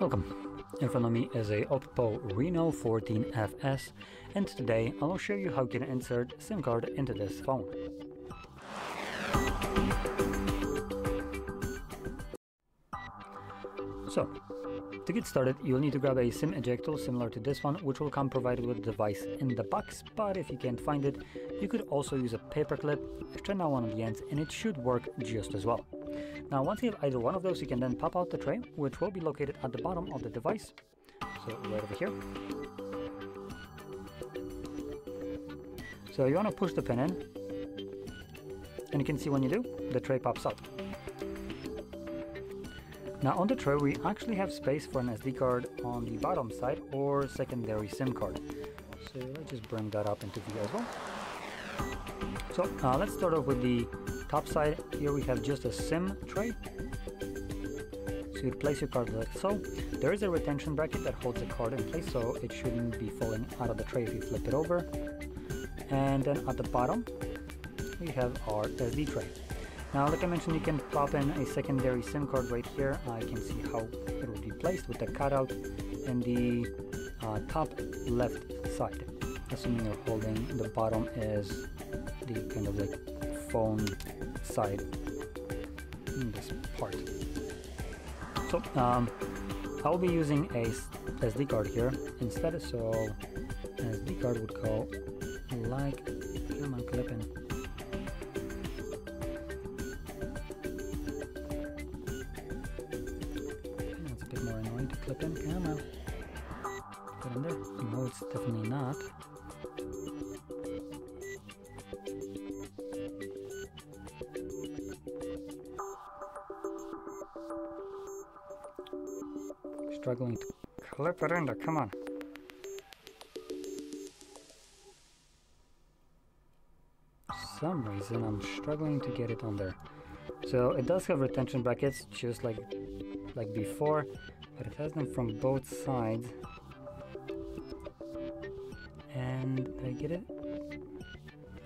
Welcome. In front of me is a Oppo Reno 14FS and today I'll show you how you can insert SIM card into this phone. So, to get started, you'll need to grab a SIM ejector similar to this one, which will come provided with the device in the box, but if you can't find it, you could also use a paper clip, extend out one of the ends, and it should work just as well. Now once you have either one of those, you can then pop out the tray, which will be located at the bottom of the device. So right over here. So you want to push the pin in, and you can see when you do, the tray pops up. Now on the tray we actually have space for an SD card on the bottom side or secondary SIM card. So let's just bring that up into view as well. So uh, let's start off with the top side, here we have just a SIM tray. So you place your card like so. There is a retention bracket that holds the card in place, so it shouldn't be falling out of the tray if you flip it over. And then at the bottom, we have our SD tray. Now, like I mentioned, you can plop in a secondary SIM card right here. I can see how it will be placed with the cutout in the uh, top left side. Assuming you're holding the bottom is the kind of like phone side in this part. So um, I'll be using a SD card here instead, so an SD card would go like, come on, clipping. That's a bit more annoying to clip in, come on. Get in there. No, it's definitely not. Struggling to clip it in there. Come on. some reason I'm struggling to get it on there. So it does have retention brackets just like like before, but it has them from both sides. And did I get it?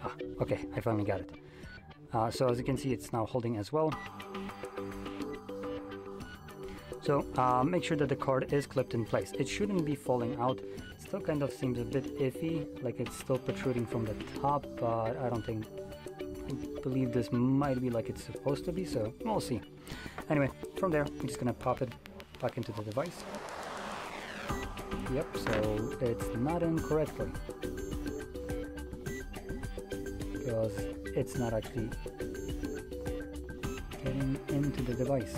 Ah, okay, I finally got it. Uh, so as you can see, it's now holding as well. So uh, make sure that the card is clipped in place. It shouldn't be falling out. It still kind of seems a bit iffy, like it's still protruding from the top, but I don't think, I believe this might be like it's supposed to be, so we'll see. Anyway, from there, I'm just gonna pop it back into the device. Yep, so it's not in correctly. Because it's not actually getting into the device.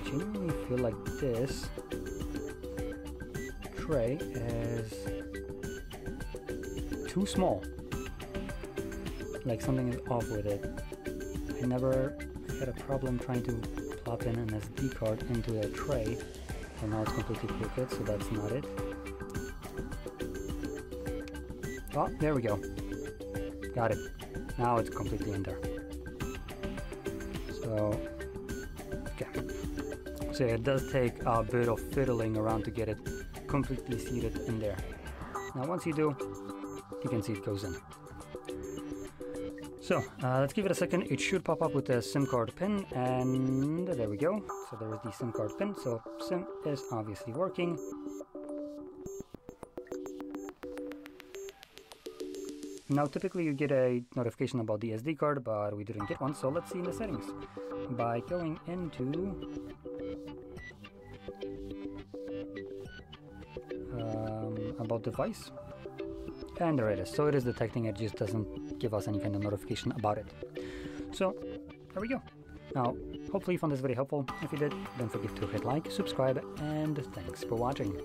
Genuinely feel like this tray is too small. Like something is off with it. I never had a problem trying to plop in an SD card into a tray and now it's completely crooked so that's not it. Oh, there we go. Got it. Now it's completely in there. So. So it does take a bit of fiddling around to get it completely seated in there. Now once you do, you can see it goes in. So uh, let's give it a second. It should pop up with the SIM card pin and there we go. So there is the SIM card pin. So SIM is obviously working. Now typically you get a notification about the SD card, but we didn't get one, so let's see in the settings. By going into about the device, and there it is. So it is detecting it, just doesn't give us any kind of notification about it. So there we go. Now, hopefully you found this very helpful. If you did, don't forget to hit like, subscribe, and thanks for watching.